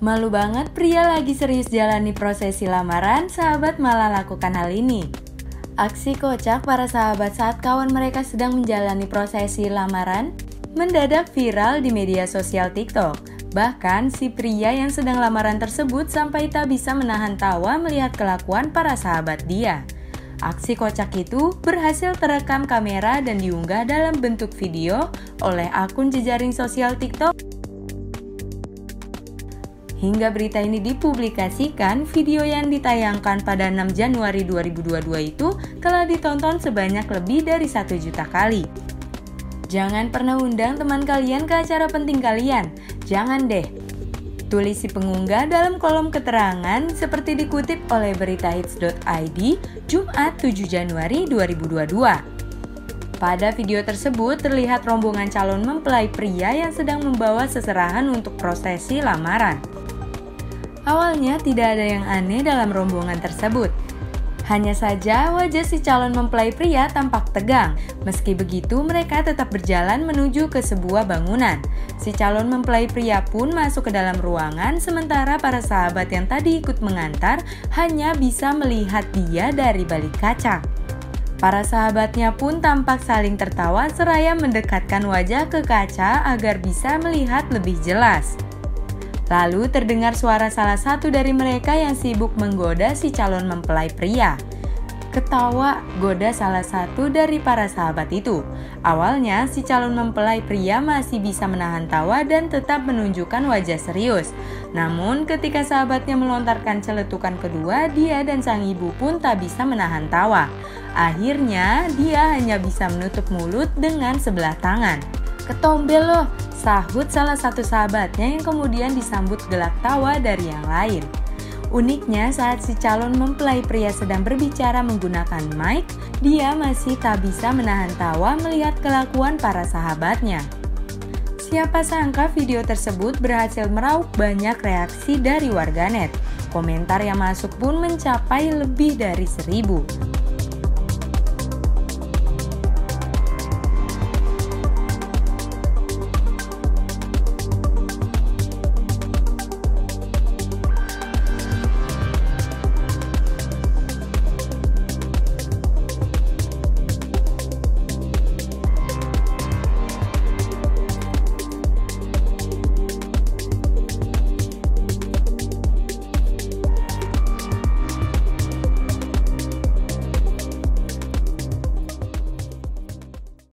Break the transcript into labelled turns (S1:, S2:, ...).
S1: Malu banget pria lagi serius jalani prosesi lamaran, sahabat malah lakukan hal ini. Aksi kocak para sahabat saat kawan mereka sedang menjalani prosesi lamaran mendadak viral di media sosial TikTok. Bahkan si pria yang sedang lamaran tersebut sampai tak bisa menahan tawa melihat kelakuan para sahabat dia. Aksi kocak itu berhasil terekam kamera dan diunggah dalam bentuk video oleh akun jejaring sosial TikTok Hingga berita ini dipublikasikan, video yang ditayangkan pada 6 Januari 2022 itu telah ditonton sebanyak lebih dari 1 juta kali. Jangan pernah undang teman kalian ke acara penting kalian. Jangan deh. Tulis si pengunggah dalam kolom keterangan seperti dikutip oleh beritahits.id Jumat 7 Januari 2022. Pada video tersebut terlihat rombongan calon mempelai pria yang sedang membawa seserahan untuk prosesi lamaran. Awalnya tidak ada yang aneh dalam rombongan tersebut. Hanya saja wajah si calon mempelai pria tampak tegang. Meski begitu, mereka tetap berjalan menuju ke sebuah bangunan. Si calon mempelai pria pun masuk ke dalam ruangan, sementara para sahabat yang tadi ikut mengantar hanya bisa melihat dia dari balik kaca. Para sahabatnya pun tampak saling tertawa seraya mendekatkan wajah ke kaca agar bisa melihat lebih jelas. Lalu terdengar suara salah satu dari mereka yang sibuk menggoda si calon mempelai pria. Ketawa goda salah satu dari para sahabat itu. Awalnya si calon mempelai pria masih bisa menahan tawa dan tetap menunjukkan wajah serius. Namun ketika sahabatnya melontarkan celetukan kedua, dia dan sang ibu pun tak bisa menahan tawa. Akhirnya dia hanya bisa menutup mulut dengan sebelah tangan. Ketombel loh, Sahut salah satu sahabatnya yang kemudian disambut gelak tawa dari yang lain. Uniknya saat si calon mempelai pria sedang berbicara menggunakan mic, dia masih tak bisa menahan tawa melihat kelakuan para sahabatnya. Siapa sangka video tersebut berhasil meraup banyak reaksi dari warganet. Komentar yang masuk pun mencapai lebih dari seribu.